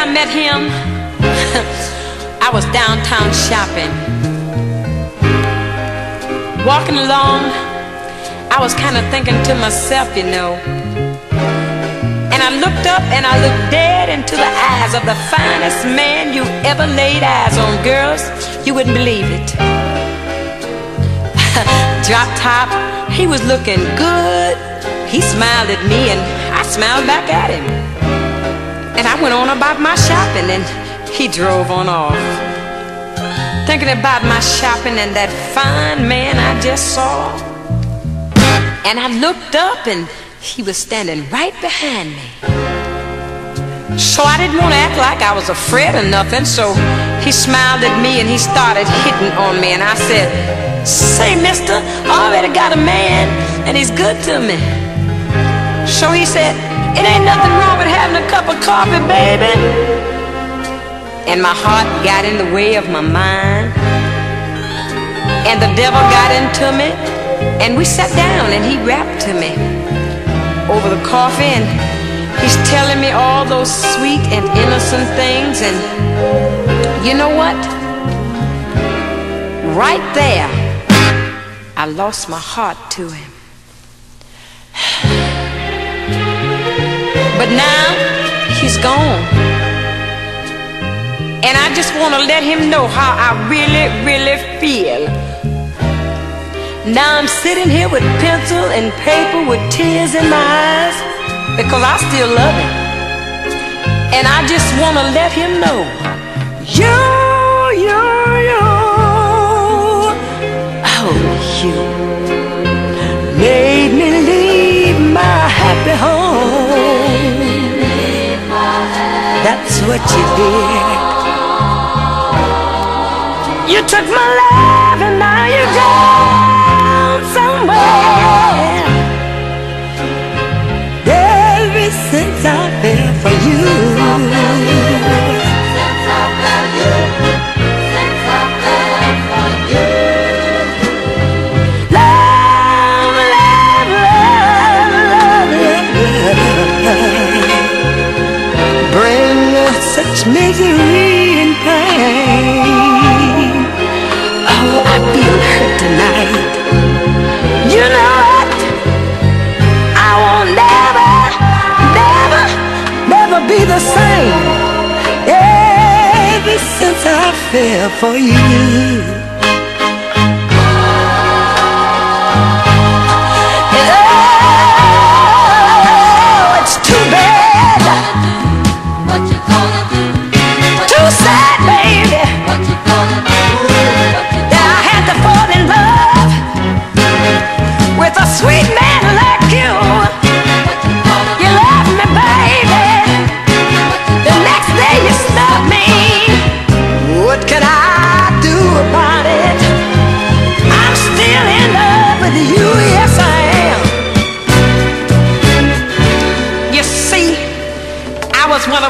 I met him, I was downtown shopping. Walking along, I was kind of thinking to myself, you know. And I looked up and I looked dead into the eyes of the finest man you ever laid eyes on. Girls, you wouldn't believe it. Drop top, he was looking good. He smiled at me and I smiled back at him. I went on about my shopping and he drove on off. Thinking about my shopping and that fine man I just saw. And I looked up and he was standing right behind me. So I didn't want to act like I was afraid or nothing, so he smiled at me and he started hitting on me. And I said, Say, mister, I already got a man and he's good to me. So he said, It ain't nothing wrong with having a cup of coffee, baby. And my heart got in the way of my mind. And the devil got into me. And we sat down and he rapped to me over the coffee and he's telling me all those sweet and innocent things and you know what? Right there, I lost my heart to him. But now he's gone. And I just want to let him know how I really, really feel. Now I'm sitting here with pencil and paper with tears in my eyes because I still love him. And I just want to let him know you, That's what you did. You took my love and now you're gone somewhere. Such misery and pain. Oh, I feel hurt tonight. You know what? I will never, never, never be the same. Ever since I fell for you.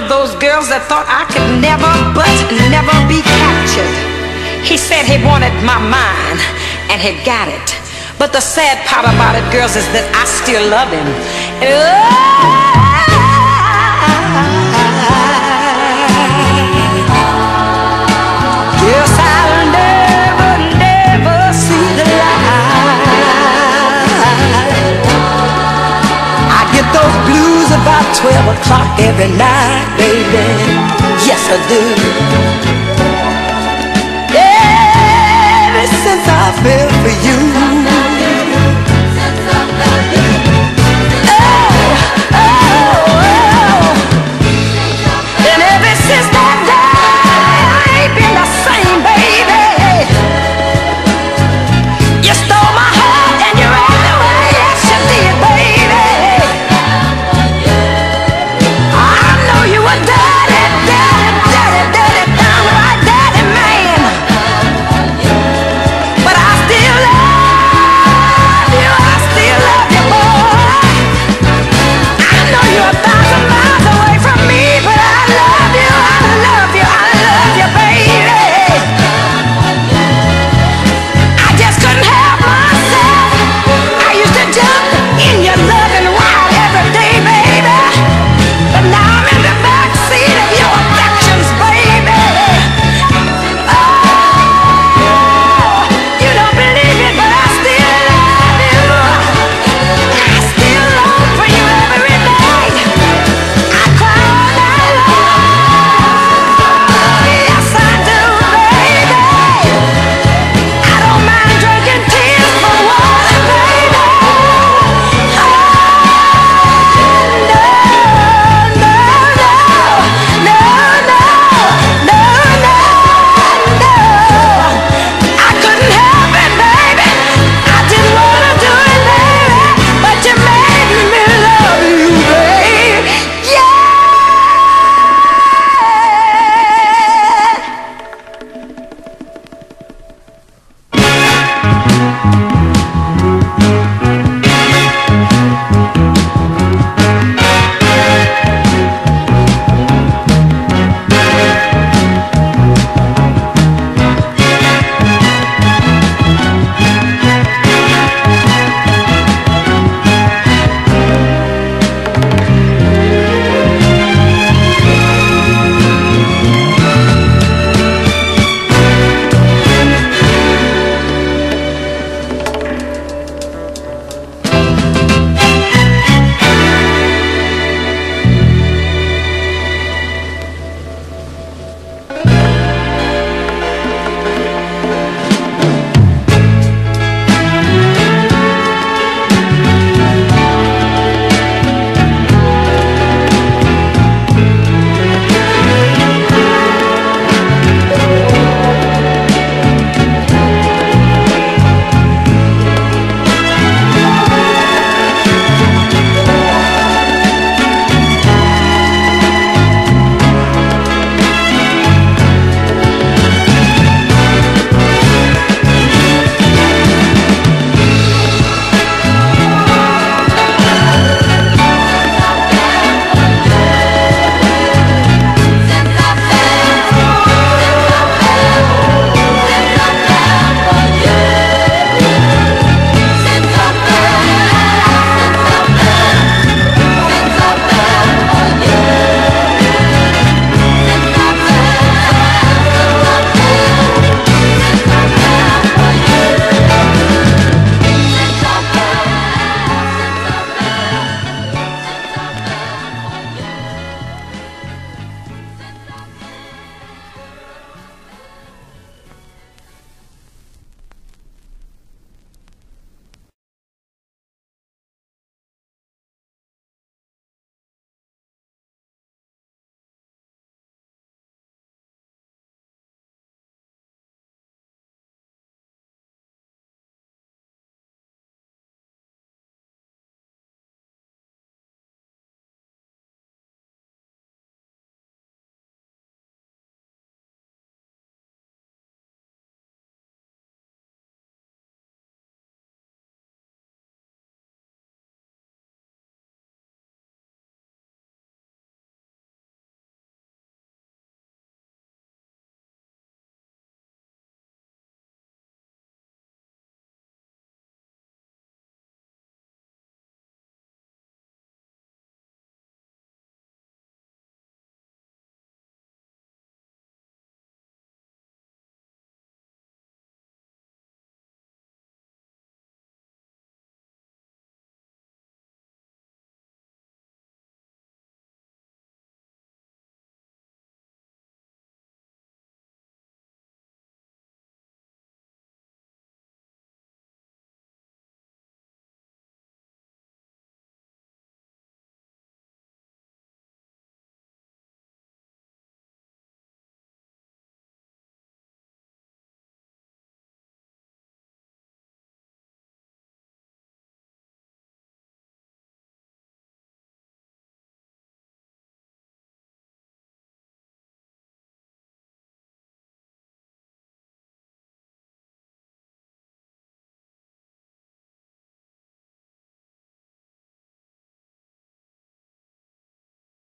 Of those girls that thought I could never, but never be captured. He said he wanted my mind, and he got it. But the sad part about it, girls, is that I still love him. Oh. Yes, I'll never, never see the light. I get those blues about 12 o'clock every night. Yes, I